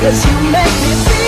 Cause you make me feel